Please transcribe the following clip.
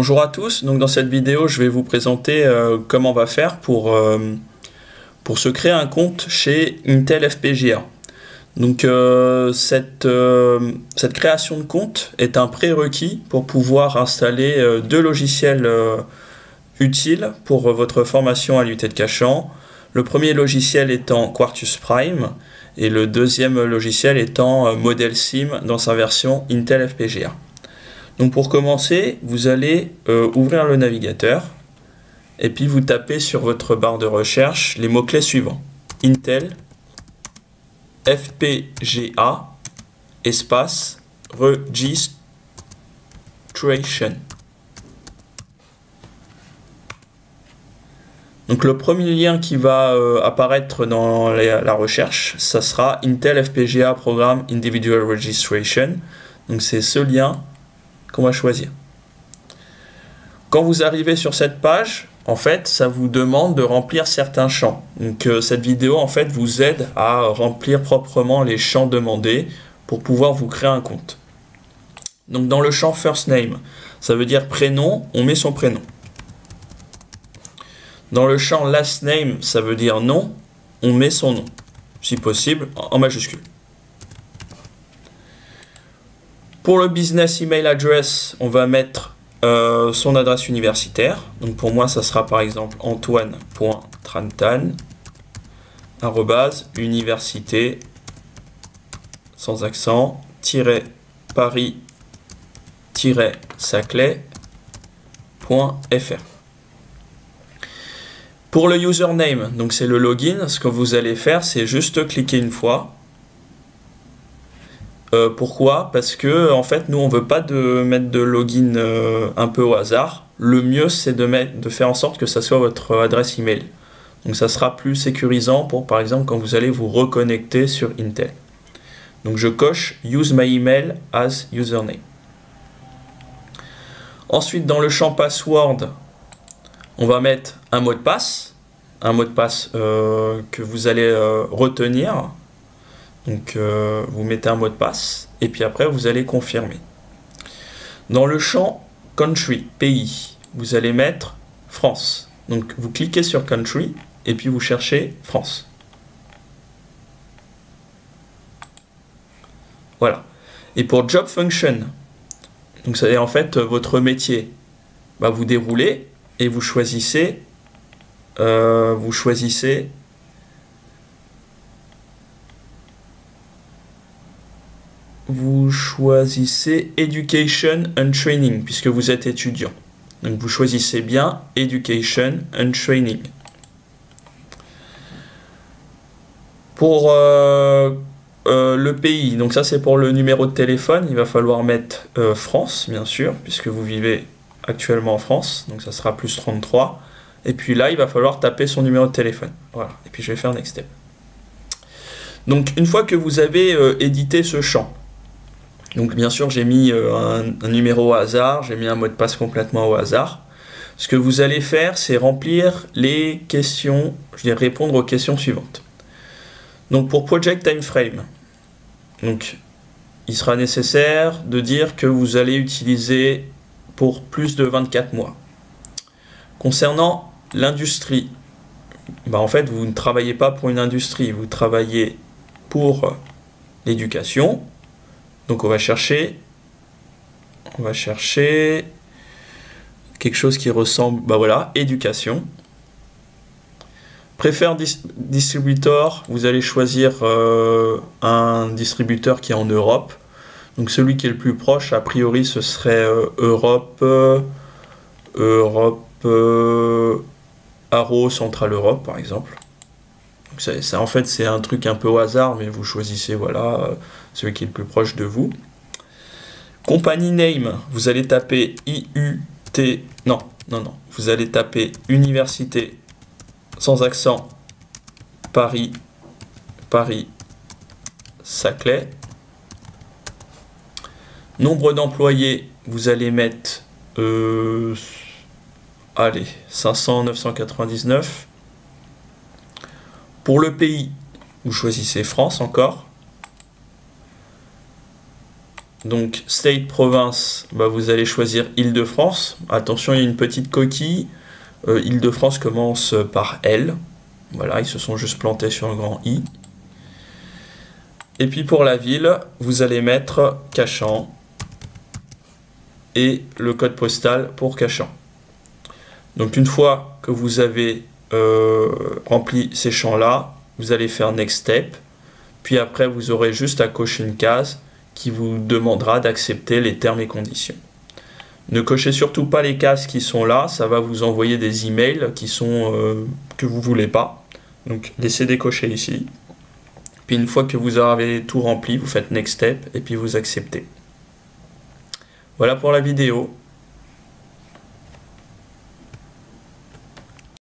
Bonjour à tous, donc dans cette vidéo je vais vous présenter euh, comment on va faire pour, euh, pour se créer un compte chez Intel FPGA. Donc euh, cette, cette création de compte est un prérequis pour pouvoir installer deux logiciels utiles pour votre formation à l'UT de Cachan. Le premier logiciel étant Quartus Prime et le deuxième logiciel étant Model Sim dans sa version Intel FPGA. Donc pour commencer, vous allez euh, ouvrir le navigateur et puis vous tapez sur votre barre de recherche les mots-clés suivants. Intel, FPGA, espace, registration. Donc le premier lien qui va euh, apparaître dans la, recherche, ça sera Intel FPGA Program Individual Registration. Donc c'est ce lien qu'on va choisir. Quand vous arrivez sur cette page, en fait, ça vous demande de remplir certains champs. Donc euh, cette vidéo, en fait, vous aide à remplir proprement les champs demandés pour pouvoir vous créer un compte. Donc dans le champ First Name, ça veut dire prénom, on met son prénom. Dans le champ Last Name, ça veut dire nom, on met son nom, si possible en majuscule. Pour le business email address, on va mettre euh, son adresse universitaire. Donc pour moi, ça sera par exemple antoine.trantan université sans accent paris saclay.fr. Pour le username, donc c'est le login, ce que vous allez faire, c'est juste cliquer une fois euh, pourquoi? Parce que en fait, nous, on veut pas de mettre de login euh, un peu au hasard. Le mieux, c'est de, faire en sorte que ça soit votre adresse email. Donc, ça sera plus sécurisant pour, par exemple, quand vous allez vous reconnecter sur Intel. Donc, je coche Use my email as username. Ensuite, dans le champ password, on va mettre un mot de passe, un mot de passe euh, que vous allez retenir donc euh, vous mettez un mot de passe et puis après vous allez confirmer. Dans le champ country, pays, vous allez mettre France. Donc vous cliquez sur country et puis vous cherchez France. Voilà. Et pour job function, donc c'est en fait votre métier, bah, vous déroulez et vous choisissez, euh, vous choisissez vous choisissez Education and Training, puisque vous êtes étudiant. Donc vous choisissez bien Education and Training. Pour euh, euh, le pays, donc ça c'est pour le numéro de téléphone, il va falloir mettre euh, France, bien sûr, puisque vous vivez actuellement en France, donc ça sera plus 33. Et puis là, il va falloir taper son numéro de téléphone. Voilà, et puis je vais faire Next Step. Donc une fois que vous avez édité ce champ, donc bien sûr, j'ai mis euh, un, numéro au hasard, j'ai mis un mot de passe complètement au hasard. Ce que vous allez faire, c'est remplir les questions, je vais répondre aux questions suivantes. Donc pour Project Time Frame, donc il sera nécessaire de dire que vous allez utiliser pour plus de 24 mois. Concernant l'industrie, bah en fait vous ne travaillez pas pour une industrie, vous travaillez pour l'éducation, donc on va chercher, on va chercher quelque chose qui ressemble, bah voilà, éducation. Préfère distributeur, vous allez choisir euh, un distributeur qui est en Europe. Donc celui qui est le plus proche, a priori, ce serait euh, Europe, Europe, euh, Arrow, Central Europe, par exemple. En fait, c'est un truc un peu au hasard, mais vous choisissez voilà, celui qui est le plus proche de vous. Company name, vous allez taper IUT. Non, non, non. Vous allez taper Université sans accent Paris, Paris, Saclay. Nombre d'employés, vous allez mettre. Euh, allez, 500, 999. Pour le pays, vous choisissez France encore. Donc state, province, bah, vous allez choisir Île-de-France. Attention, il y a une petite coquille. Euh, Île-de-France commence par L. Voilà, ils se sont juste plantés sur un grand I. Et puis pour la ville, vous allez mettre Cachan et le code postal pour Cachan. Donc une fois que vous avez euh, rempli ces champs-là, vous allez faire Next Step. Puis après, vous aurez juste à cocher une case qui vous demandera d'accepter les termes et conditions. Ne cochez surtout pas les cases qui sont là, ça va vous envoyer des emails qui sont euh, que vous voulez pas. Donc laissez décocher ici. Puis une fois que vous avez tout rempli, vous faites Next Step et puis vous acceptez. Voilà pour la vidéo.